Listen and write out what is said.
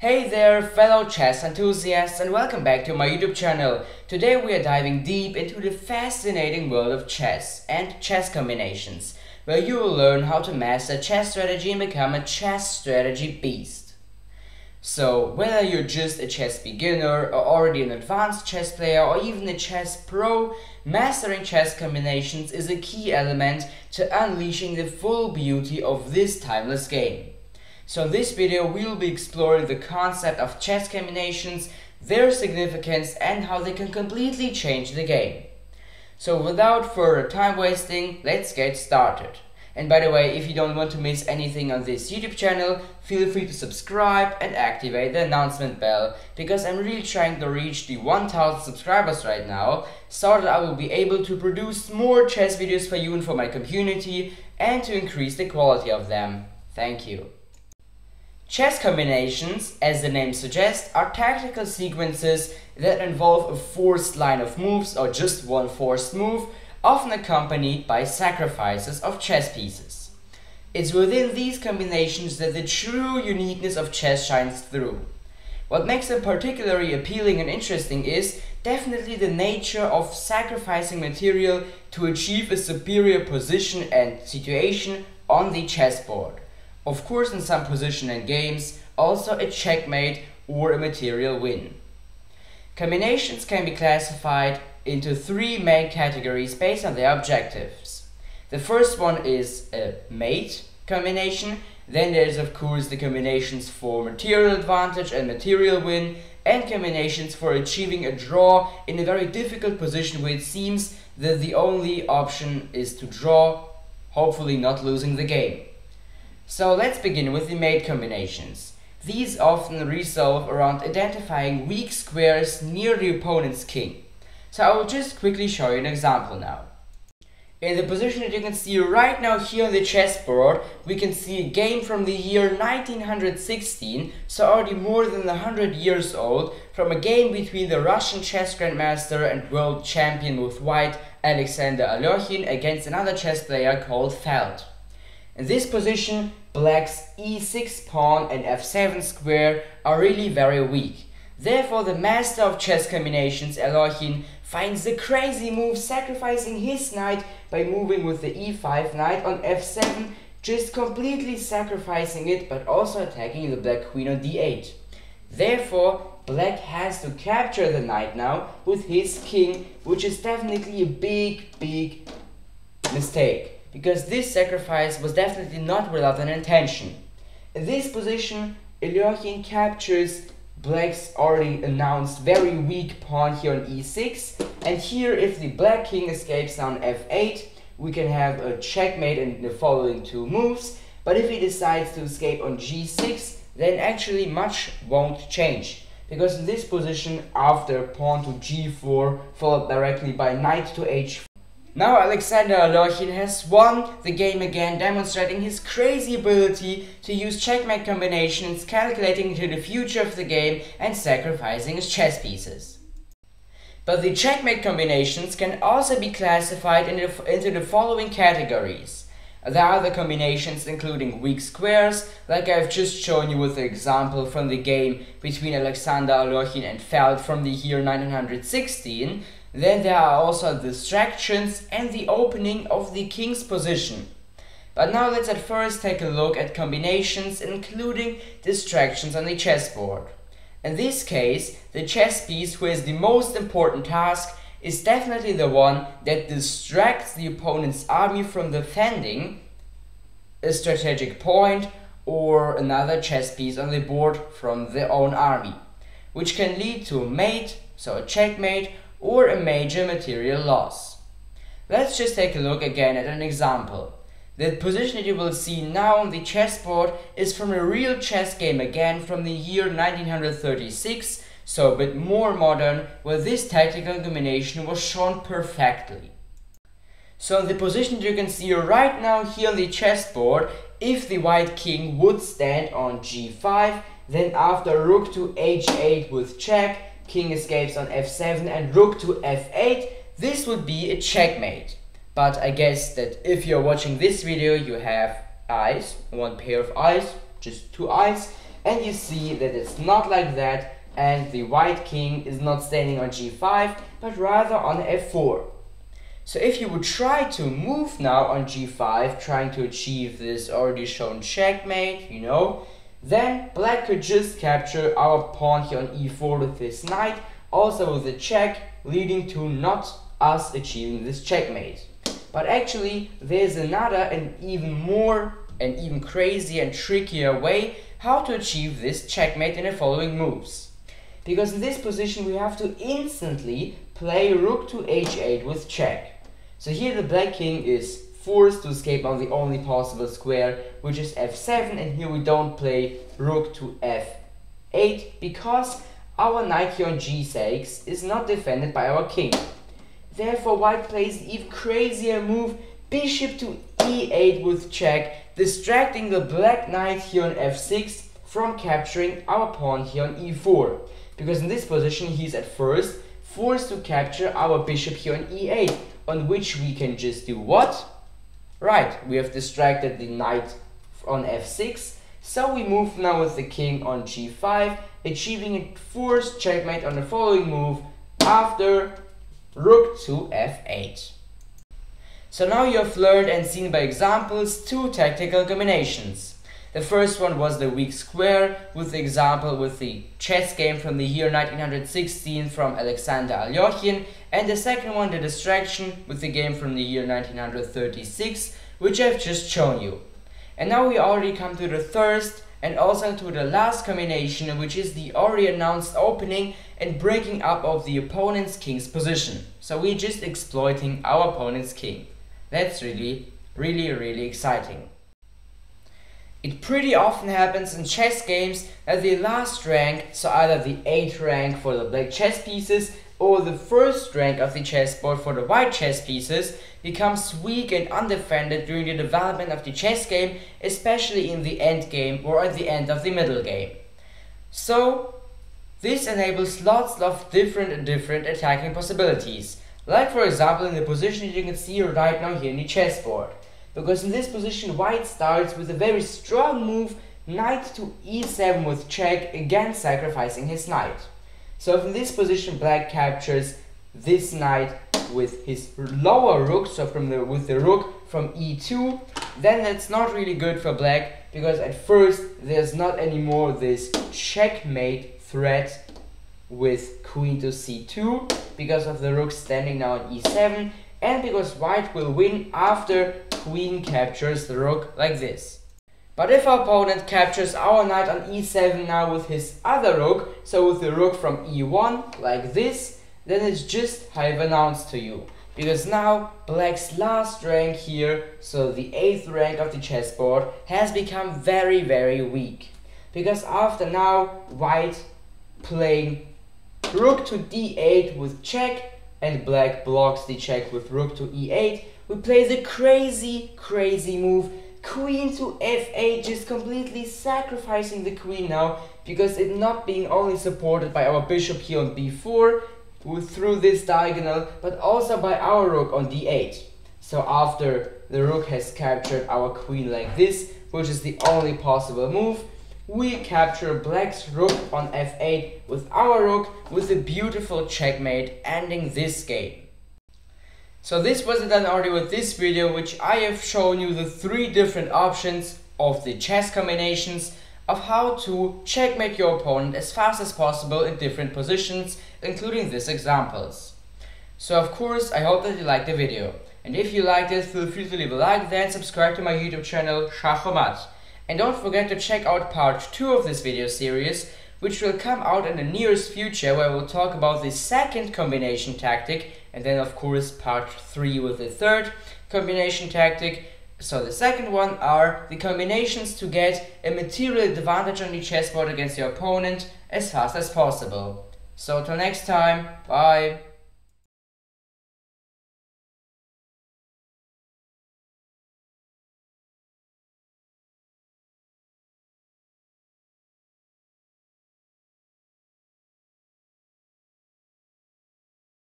Hey there fellow chess enthusiasts and welcome back to my YouTube channel. Today we are diving deep into the fascinating world of chess and chess combinations, where you will learn how to master chess strategy and become a chess strategy beast. So, whether you're just a chess beginner or already an advanced chess player or even a chess pro, mastering chess combinations is a key element to unleashing the full beauty of this timeless game. So this video will be exploring the concept of chess combinations, their significance and how they can completely change the game. So without further time wasting, let's get started. And by the way, if you don't want to miss anything on this YouTube channel, feel free to subscribe and activate the announcement bell, because I'm really trying to reach the 1000 subscribers right now, so that I will be able to produce more chess videos for you and for my community, and to increase the quality of them. Thank you. Chess combinations, as the name suggests, are tactical sequences that involve a forced line of moves or just one forced move, often accompanied by sacrifices of chess pieces. It's within these combinations that the true uniqueness of chess shines through. What makes them particularly appealing and interesting is definitely the nature of sacrificing material to achieve a superior position and situation on the chessboard. Of course in some position and games, also a checkmate or a material win. Combinations can be classified into three main categories based on their objectives. The first one is a mate combination, then there's of course the combinations for material advantage and material win, and combinations for achieving a draw in a very difficult position where it seems that the only option is to draw, hopefully not losing the game. So let's begin with the mate combinations. These often resolve around identifying weak squares near the opponent's king. So I will just quickly show you an example now. In the position that you can see right now here on the chessboard, we can see a game from the year 1916, so already more than 100 years old, from a game between the Russian chess grandmaster and world champion with white Alexander Alekhin against another chess player called Feldt. In this position, black's e6 pawn and f7 square are really very weak. Therefore, the master of chess combinations, Alekhin, finds the crazy move sacrificing his knight by moving with the e5 knight on f7, just completely sacrificing it but also attacking the black queen on d8. Therefore, black has to capture the knight now with his king, which is definitely a big, big mistake because this sacrifice was definitely not without an intention. In this position, Alekhin captures black's already announced very weak pawn here on e6, and here if the black king escapes on f8, we can have a checkmate in the following two moves, but if he decides to escape on g6, then actually much won't change. Because in this position, after pawn to g4, followed directly by knight to h4, now Alexander Alekhin has won the game again, demonstrating his crazy ability to use checkmate combinations, calculating into the future of the game and sacrificing his chess pieces. But the checkmate combinations can also be classified into, into the following categories. There are the combinations including weak squares, like I've just shown you with the example from the game between Alexander Alekhin and Feldt from the year 1916, then there are also distractions and the opening of the king's position. But now let's at first take a look at combinations including distractions on the chessboard. In this case, the chess piece who has the most important task is definitely the one that distracts the opponent's army from defending a strategic point or another chess piece on the board from their own army, which can lead to a mate, so a checkmate, or a major material loss. Let's just take a look again at an example. The position that you will see now on the chessboard is from a real chess game again from the year 1936, so a bit more modern, where this tactical combination was shown perfectly. So the position that you can see right now here on the chessboard, if the white king would stand on g5, then after rook to h8 with check, king escapes on f7 and rook to f8, this would be a checkmate. But I guess that if you're watching this video, you have eyes, one pair of eyes, just two eyes, and you see that it's not like that and the white king is not standing on g5 but rather on f4. So if you would try to move now on g5 trying to achieve this already shown checkmate, you know, then black could just capture our pawn here on e4 with this knight, also with a check leading to not us achieving this checkmate. But actually there's another and even more and even crazier and trickier way how to achieve this checkmate in the following moves. Because in this position we have to instantly play rook to h8 with check. So here the black king is forced to escape on the only possible square, which is f7, and here we don't play rook to f8 because our knight here on g6 is not defended by our king. Therefore white plays even crazier move, bishop to e8 with check, distracting the black knight here on f6 from capturing our pawn here on e4 because in this position he's at first forced to capture our bishop here on e8, on which we can just do what? Right, we have distracted the knight on f6, so we move now with the king on g5, achieving a forced checkmate on the following move after rook to f8. So now you have learned and seen by examples two tactical combinations. The first one was the weak square, with the example with the chess game from the year 1916 from Alexander Alekhin, and the second one the distraction with the game from the year 1936, which I've just shown you. And now we already come to the third and also to the last combination, which is the already announced opening and breaking up of the opponent's king's position. So we're just exploiting our opponent's king. That's really, really, really exciting. It pretty often happens in chess games that the last rank, so either the 8th rank for the black chess pieces or the first rank of the chessboard for the white chess pieces, becomes weak and undefended during the development of the chess game, especially in the end game or at the end of the middle game. So, this enables lots of different and different attacking possibilities, like for example in the position you can see right now here in the chessboard because in this position white starts with a very strong move knight to e7 with check again sacrificing his knight. So from this position black captures this knight with his lower rook, so from the with the rook from e2, then that's not really good for black because at first there's not anymore this checkmate threat with queen to c2 because of the rook standing now on e7 and because white will win after queen captures the rook like this. But if our opponent captures our knight on e7 now with his other rook, so with the rook from e1, like this, then it's just I've announced to you. Because now black's last rank here, so the 8th rank of the chessboard, has become very very weak. Because after now white playing rook to d8 with check and black blocks the check with rook to e8, we play the crazy, crazy move queen to f8, just completely sacrificing the queen now, because it not being only supported by our bishop here on b4, through this diagonal, but also by our rook on d8. So after the rook has captured our queen like this, which is the only possible move, we capture black's rook on f8 with our rook with a beautiful checkmate ending this game. So this was done already with this video which I have shown you the three different options of the chess combinations of how to checkmate your opponent as fast as possible in different positions including these examples. So of course I hope that you liked the video and if you liked it feel free to leave a like then subscribe to my YouTube channel SchachRomatt. And don't forget to check out part 2 of this video series, which will come out in the nearest future where we'll talk about the second combination tactic, and then of course part 3 with the third combination tactic. So the second one are the combinations to get a material advantage on the chessboard against your opponent as fast as possible. So till next time, bye!